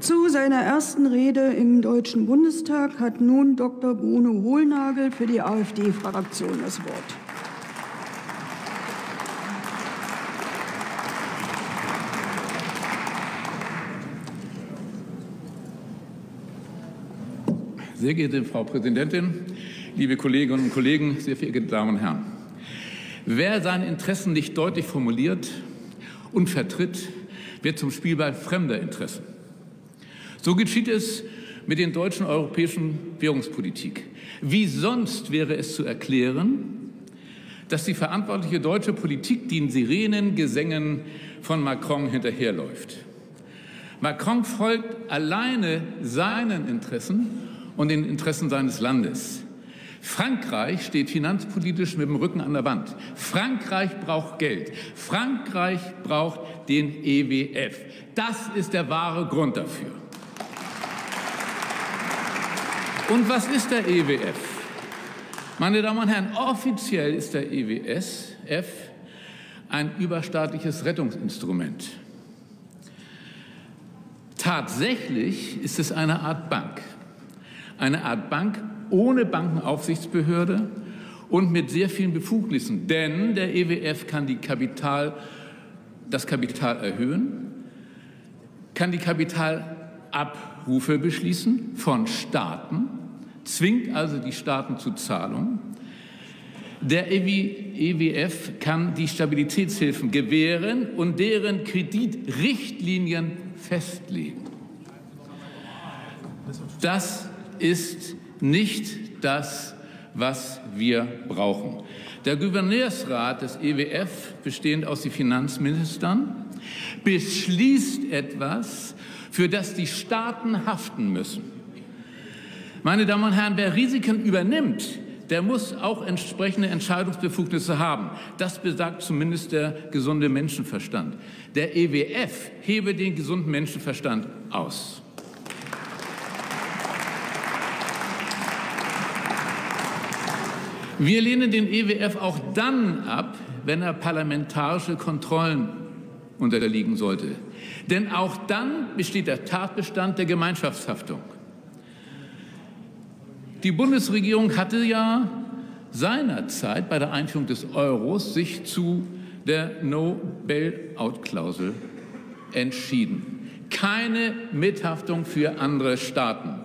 Zu seiner ersten Rede im Deutschen Bundestag hat nun Dr. Bruno Hohlnagel für die AfD-Fraktion das Wort. Sehr geehrte Frau Präsidentin, liebe Kolleginnen und Kollegen, sehr verehrte Damen und Herren. Wer seine Interessen nicht deutlich formuliert und vertritt, wird zum Spielball fremder Interessen. So geschieht es mit den deutschen europäischen Währungspolitik. Wie sonst wäre es zu erklären, dass die verantwortliche deutsche Politik den Sirenengesängen von Macron hinterherläuft. Macron folgt alleine seinen Interessen und den Interessen seines Landes. Frankreich steht finanzpolitisch mit dem Rücken an der Wand. Frankreich braucht Geld. Frankreich braucht den EWF. Das ist der wahre Grund dafür. Und was ist der EWF? Meine Damen und Herren, offiziell ist der EWF ein überstaatliches Rettungsinstrument. Tatsächlich ist es eine Art Bank. Eine Art Bank ohne Bankenaufsichtsbehörde und mit sehr vielen Befugnissen. Denn der EWF kann die Kapital, das Kapital erhöhen, kann die Kapitalabrufe beschließen von Staaten, zwingt also die Staaten zur Zahlung. Der EWF kann die Stabilitätshilfen gewähren und deren Kreditrichtlinien festlegen. Das ist nicht das, was wir brauchen. Der Gouverneursrat des EWF, bestehend aus den Finanzministern, beschließt etwas, für das die Staaten haften müssen. Meine Damen und Herren, wer Risiken übernimmt, der muss auch entsprechende Entscheidungsbefugnisse haben. Das besagt zumindest der gesunde Menschenverstand. Der EWF hebe den gesunden Menschenverstand aus. Wir lehnen den EWF auch dann ab, wenn er parlamentarische Kontrollen unterliegen sollte. Denn auch dann besteht der Tatbestand der Gemeinschaftshaftung. Die Bundesregierung hatte ja seinerzeit bei der Einführung des Euros sich zu der No-Bail-out-Klausel entschieden. Keine Mithaftung für andere Staaten.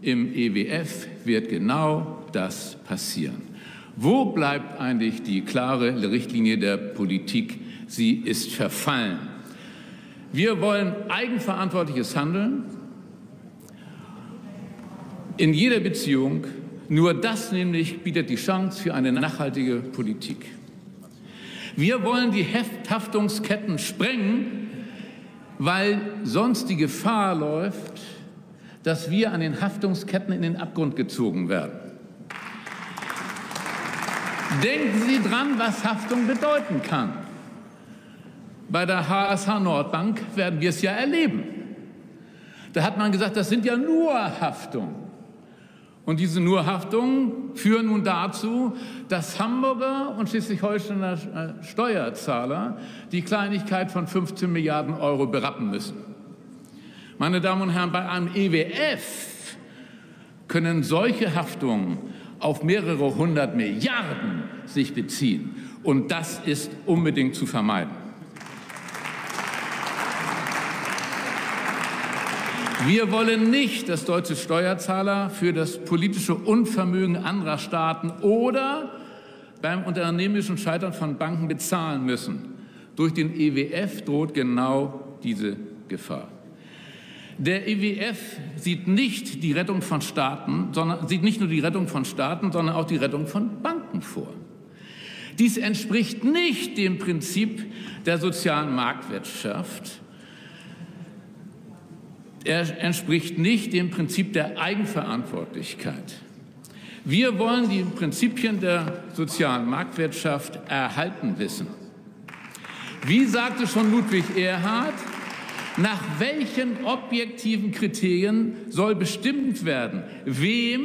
Im EWF wird genau das passieren. Wo bleibt eigentlich die klare Richtlinie der Politik? Sie ist verfallen. Wir wollen eigenverantwortliches Handeln in jeder Beziehung. Nur das nämlich bietet die Chance für eine nachhaltige Politik. Wir wollen die Haftungsketten sprengen, weil sonst die Gefahr läuft, dass wir an den Haftungsketten in den Abgrund gezogen werden. Denken Sie dran, was Haftung bedeuten kann. Bei der HSH Nordbank werden wir es ja erleben. Da hat man gesagt, das sind ja nur Haftungen. Und diese Nurhaftungen führen nun dazu, dass Hamburger und Schleswig-Holsteiner äh, Steuerzahler die Kleinigkeit von 15 Milliarden Euro berappen müssen. Meine Damen und Herren, bei einem EWF können solche Haftungen auf mehrere hundert Milliarden sich beziehen. Und das ist unbedingt zu vermeiden. Wir wollen nicht, dass deutsche Steuerzahler für das politische Unvermögen anderer Staaten oder beim unternehmischen Scheitern von Banken bezahlen müssen. Durch den EWF droht genau diese Gefahr. Der IWF e sieht nicht die Rettung von Staaten, sondern sieht nicht nur die Rettung von Staaten, sondern auch die Rettung von Banken vor. Dies entspricht nicht dem Prinzip der sozialen Marktwirtschaft. Er entspricht nicht dem Prinzip der Eigenverantwortlichkeit. Wir wollen die Prinzipien der sozialen Marktwirtschaft erhalten wissen. Wie sagte schon Ludwig Erhard, nach welchen objektiven Kriterien soll bestimmt werden, wem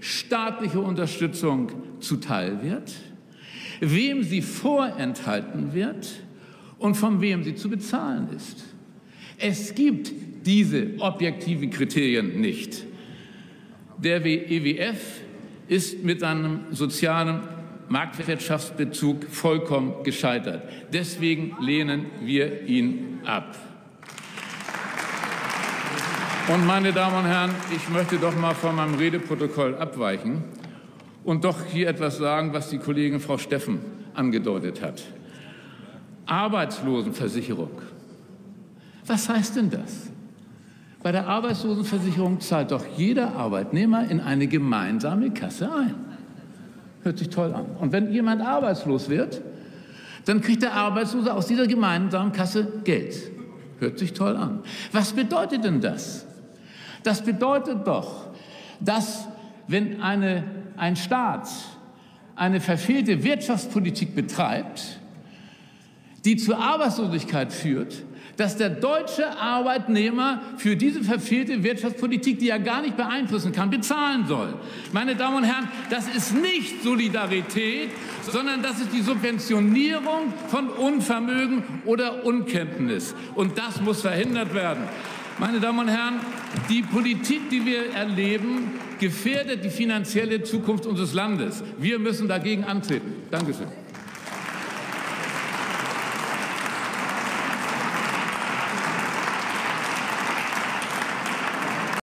staatliche Unterstützung zuteil wird, wem sie vorenthalten wird und von wem sie zu bezahlen ist? Es gibt diese objektiven Kriterien nicht. Der EWF ist mit seinem sozialen Marktwirtschaftsbezug vollkommen gescheitert. Deswegen lehnen wir ihn ab. Und meine Damen und Herren, ich möchte doch mal von meinem Redeprotokoll abweichen und doch hier etwas sagen, was die Kollegin Frau Steffen angedeutet hat. Arbeitslosenversicherung. Was heißt denn das? Bei der Arbeitslosenversicherung zahlt doch jeder Arbeitnehmer in eine gemeinsame Kasse ein. Hört sich toll an. Und wenn jemand arbeitslos wird, dann kriegt der Arbeitslose aus dieser gemeinsamen Kasse Geld. Hört sich toll an. Was bedeutet denn das? Das bedeutet doch, dass wenn eine, ein Staat eine verfehlte Wirtschaftspolitik betreibt, die zur Arbeitslosigkeit führt, dass der deutsche Arbeitnehmer für diese verfehlte Wirtschaftspolitik, die er gar nicht beeinflussen kann, bezahlen soll. Meine Damen und Herren, das ist nicht Solidarität, sondern das ist die Subventionierung von Unvermögen oder Unkenntnis. Und das muss verhindert werden. Meine Damen und Herren, die Politik, die wir erleben, gefährdet die finanzielle Zukunft unseres Landes. Wir müssen dagegen antreten. Dankeschön.